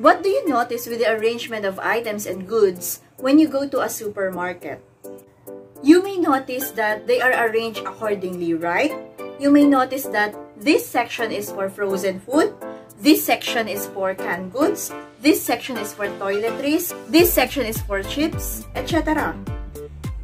What do you notice with the arrangement of items and goods when you go to a supermarket? You may notice that they are arranged accordingly, right? You may notice that this section is for frozen food, this section is for canned goods, this section is for toiletries, this section is for chips, etc.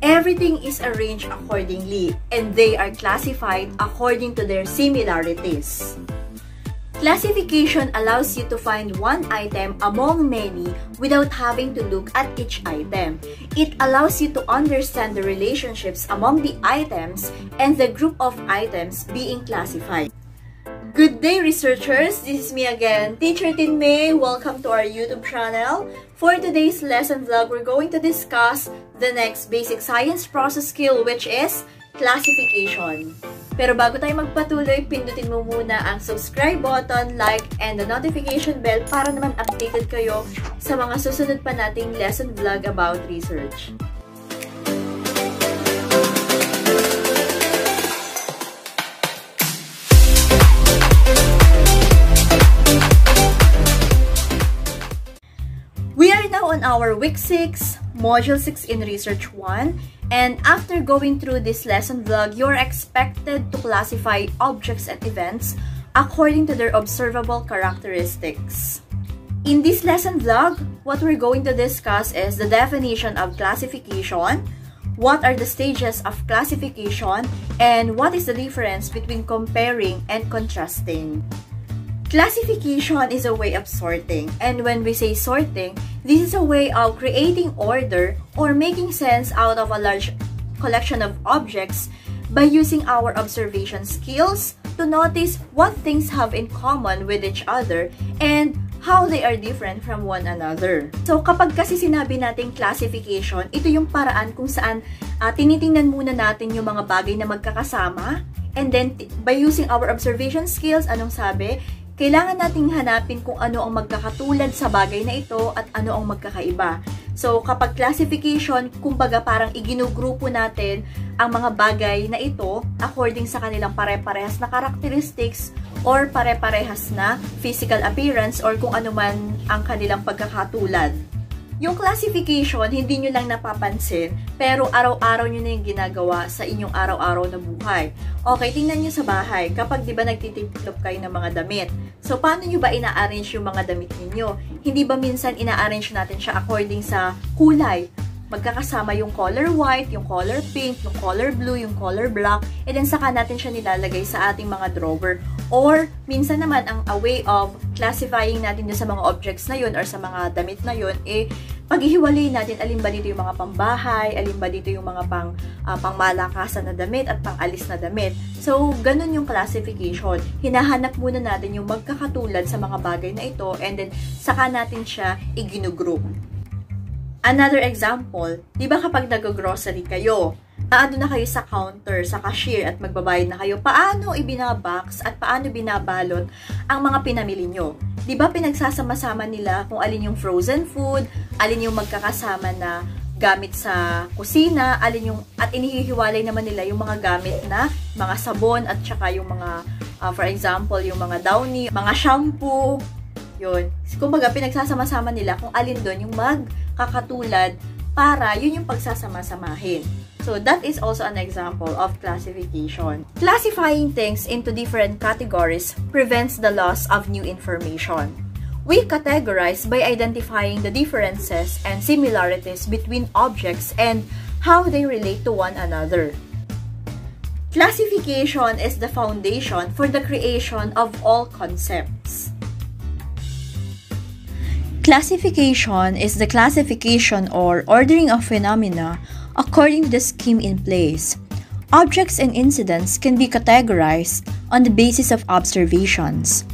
Everything is arranged accordingly and they are classified according to their similarities. Classification allows you to find one item among many without having to look at each item. It allows you to understand the relationships among the items and the group of items being classified. Good day researchers! This is me again, Teacher Tin May. Welcome to our YouTube channel. For today's lesson vlog, we're going to discuss the next basic science process skill which is classification. Pero bago tayo magpatuloy, pindutin mo muna ang subscribe button, like, and the notification bell para naman updated kayo sa mga susunod pa nating lesson vlog about research. We are now on our week 6, module 6 in research 1, And after going through this lesson vlog, you're expected to classify objects and events according to their observable characteristics. In this lesson vlog, what we're going to discuss is the definition of classification, what are the stages of classification, and what is the difference between comparing and contrasting. Classification is a way of sorting, and when we say sorting, this is a way of creating order or making sense out of a large collection of objects by using our observation skills to notice what things have in common with each other and how they are different from one another. So kapag kasi sinabi nating classification, ito yung paraan kung saan uh, tinitingnan muna natin yung mga bagay na magkakasama and then by using our observation skills, anong sabi? Kailangan nating hanapin kung ano ang magkakatulad sa bagay na ito at ano ang magkakaiba. So, kapag classification, kumbaga parang iginugrupo natin ang mga bagay na ito according sa kanilang pare-parehas na characteristics or pare-parehas na physical appearance or kung ano man ang kanilang pagkakatulad. Yung classification, hindi nyo lang napapansin, pero araw-araw nyo na yung ginagawa sa inyong araw-araw na buhay. Okay, tingnan nyo sa bahay, kapag di ba nagtitiklop kayo ng mga damit. So, paano nyo ba ina-arrange yung mga damit ninyo? Hindi ba minsan ina-arrange natin siya according sa kulay? magkakasama yung color white, yung color pink, yung color blue, yung color black, and then saka natin siya nilalagay sa ating mga drawer. Or, minsan naman, ang a way of classifying natin sa mga objects na yun or sa mga damit na yun, eh, paghihiwalay natin alin ba dito yung mga pambahay, alin ba dito yung mga pang, uh, pangmalakasan na damit at pangalis na damit. So, ganun yung classification. Hinahanap muna natin yung magkakatulad sa mga bagay na ito and then saka natin siya iginugroup. Another example, di ba kapag nag-grocery kayo, naano na kayo sa counter, sa cashier at magbabayad na kayo, paano ibinabox at paano binabalot ang mga pinamili nyo? Ba pinagsasama-sama nila kung alin yung frozen food, alin yung magkakasama na gamit sa kusina, alin yung, at inihihiwalay naman nila yung mga gamit na mga sabon at saka yung mga, uh, for example, yung mga downy, mga shampoo, yun. Kumbaga, pinagsasama-sama nila kung alin doon yung mag kakatulad para yun yung pagsasama-samahin. So, that is also an example of classification. Classifying things into different categories prevents the loss of new information. We categorize by identifying the differences and similarities between objects and how they relate to one another. Classification is the foundation for the creation of all concepts. Classification is the classification or ordering of phenomena according to the scheme in place. Objects and incidents can be categorized on the basis of observations.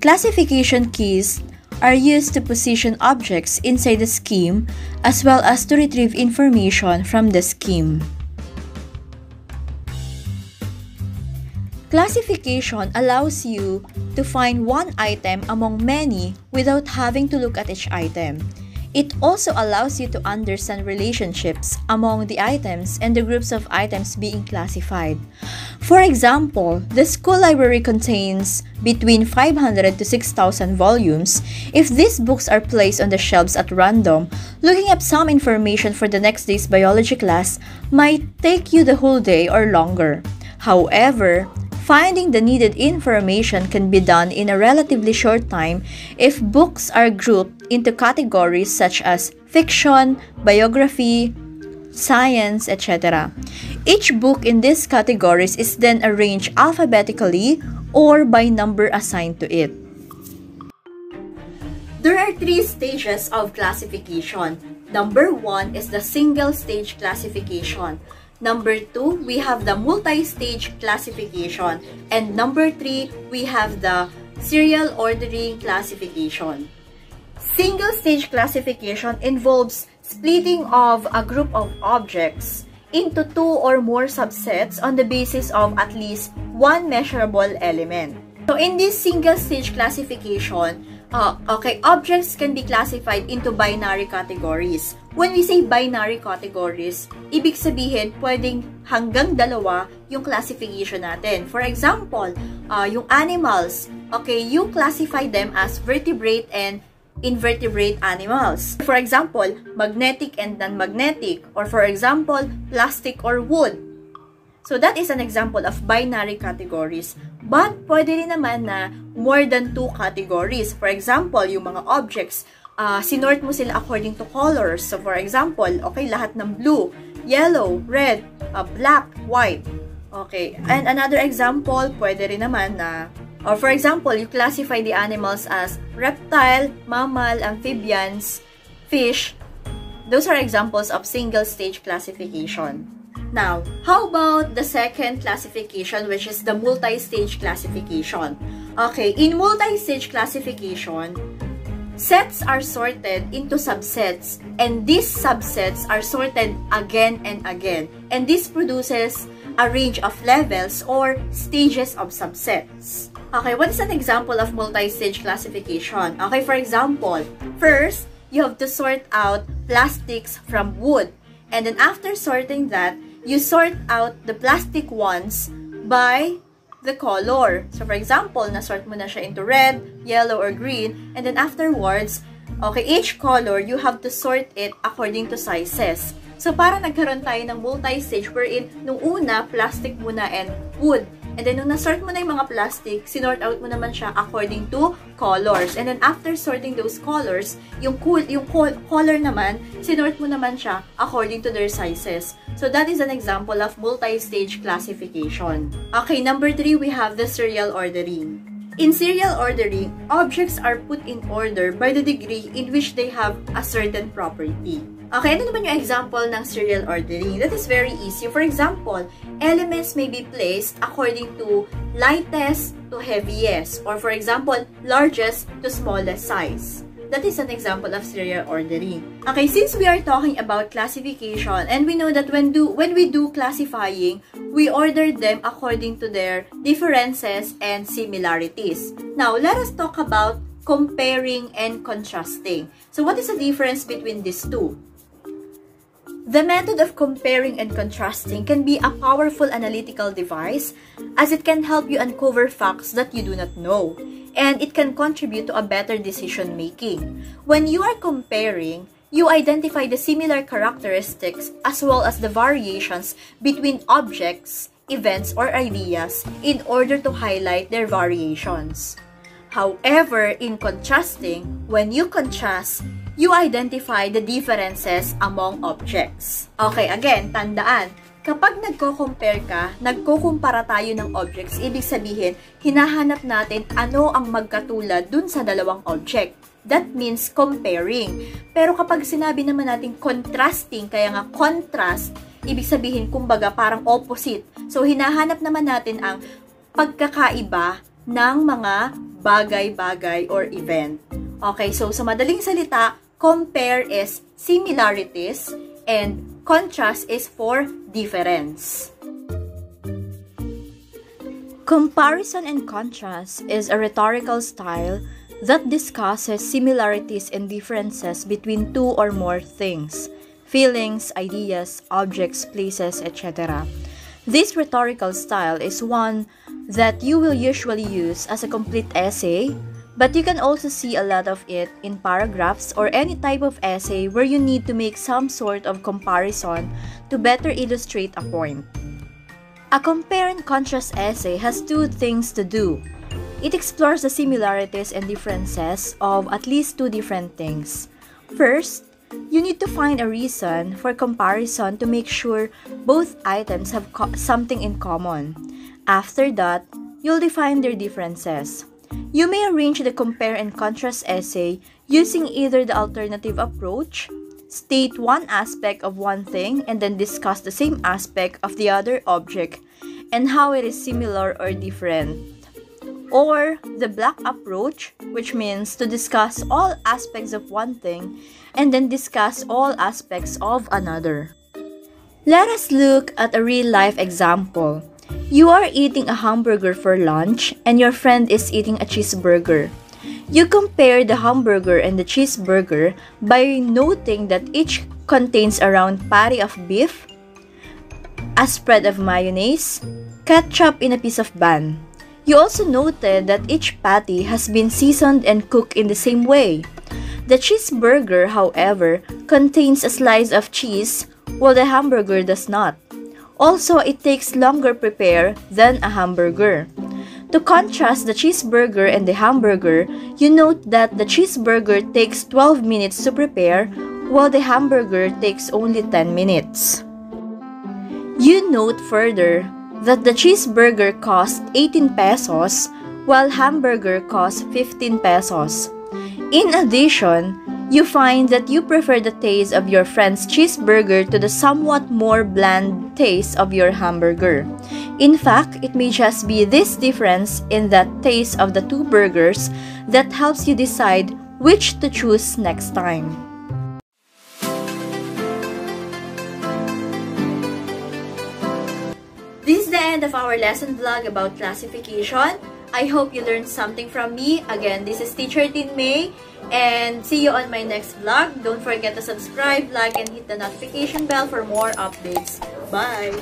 Classification keys are used to position objects inside the scheme as well as to retrieve information from the scheme. Classification allows you to find one item among many without having to look at each item. It also allows you to understand relationships among the items and the groups of items being classified. For example, the school library contains between 500 to 6,000 volumes. If these books are placed on the shelves at random, looking up some information for the next day's biology class might take you the whole day or longer. However, finding the needed information can be done in a relatively short time if books are grouped into categories such as fiction, biography, science, etc. Each book in these categories is then arranged alphabetically or by number assigned to it. There are three stages of classification. Number one is the single stage classification. Number two, we have the multi-stage classification. And number three, we have the serial ordering classification. Single stage classification involves splitting of a group of objects into two or more subsets on the basis of at least one measurable element. So in this single stage classification, uh, okay, objects can be classified into binary categories. When we say binary categories, ibig sabihin pwedeng hanggang dalawa yung classification natin. For example, uh, yung animals, okay, you classify them as vertebrate and invertebrate animals. For example, magnetic and non-magnetic, or for example, plastic or wood. So that is an example of binary categories. But pwede rin naman na more than two categories. For example, yung mga objects, uh, sinort mo sila according to colors. So for example, okay, lahat ng blue, yellow, red, uh, black, white. Okay, and another example, pwede rin naman na Or for example, you classify the animals as reptile, mammal, amphibians, fish. Those are examples of single-stage classification. Now, how about the second classification which is the multi-stage classification? Okay, in multi-stage classification, sets are sorted into subsets and these subsets are sorted again and again and this produces a range of levels or stages of subsets. Okay, what is an example of multi-stage classification? Okay, for example, first, you have to sort out plastics from wood. And then after sorting that, you sort out the plastic ones by the color. So for example, na-sort mo na siya into red, yellow, or green. And then afterwards, okay, each color, you have to sort it according to sizes. So para nagkaroon tayo ng multi-stage wherein nung una, plastic muna and wood. And then, nung na-sort mo na yung mga plastic, sinort out mo naman siya according to colors. And then, after sorting those colors, yung, cool, yung color naman, sinort mo naman siya according to their sizes. So, that is an example of multi-stage classification. Okay, number three, we have the serial ordering. In serial ordering, objects are put in order by the degree in which they have a certain property. Okay, ano naman yung example ng serial ordering? That is very easy. For example, elements may be placed according to lightest to heaviest. Or for example, largest to smallest size. That is an example of serial ordering. Okay, since we are talking about classification and we know that when do when we do classifying, we order them according to their differences and similarities. Now, let us talk about comparing and contrasting. So, what is the difference between these two? The method of comparing and contrasting can be a powerful analytical device as it can help you uncover facts that you do not know, and it can contribute to a better decision making. When you are comparing, you identify the similar characteristics as well as the variations between objects, events, or ideas in order to highlight their variations. However, in contrasting, when you contrast, you identify the differences among objects. Okay, again, tandaan, kapag nagko-compare ka, nagkukumpara tayo ng objects, ibig sabihin, hinahanap natin ano ang magkatulad dun sa dalawang object. That means comparing. Pero kapag sinabi naman natin contrasting, kaya nga contrast, ibig sabihin, kumbaga, parang opposite. So, hinahanap naman natin ang pagkakaiba ng mga bagay-bagay or event. Okay, so sa madaling salita, compare is similarities, and contrast is for difference. Comparison and contrast is a rhetorical style that discusses similarities and differences between two or more things, feelings, ideas, objects, places, etc. This rhetorical style is one that you will usually use as a complete essay, but you can also see a lot of it in paragraphs or any type of essay where you need to make some sort of comparison to better illustrate a point. A compare and contrast essay has two things to do. It explores the similarities and differences of at least two different things. First, you need to find a reason for comparison to make sure both items have something in common. After that, you'll define their differences. You may arrange the compare and contrast essay using either the alternative approach, state one aspect of one thing and then discuss the same aspect of the other object and how it is similar or different, or the black approach, which means to discuss all aspects of one thing and then discuss all aspects of another. Let us look at a real life example. You are eating a hamburger for lunch and your friend is eating a cheeseburger. You compare the hamburger and the cheeseburger by noting that each contains around patty of beef, a spread of mayonnaise, ketchup in a piece of bun. You also noted that each patty has been seasoned and cooked in the same way. The cheeseburger, however, contains a slice of cheese, while the hamburger does not. Also, it takes longer prepare than a hamburger. To contrast the cheeseburger and the hamburger, you note that the cheeseburger takes 12 minutes to prepare, while the hamburger takes only 10 minutes. You note further that the cheeseburger cost 18 pesos while hamburger cost 15 pesos. In addition, you find that you prefer the taste of your friend's cheeseburger to the somewhat more bland taste of your hamburger. In fact, it may just be this difference in the taste of the two burgers that helps you decide which to choose next time. This is the end of our lesson vlog about classification. I hope you learned something from me. Again, this is Teacher Tin May and see you on my next vlog. Don't forget to subscribe, like, and hit the notification bell for more updates. Bye!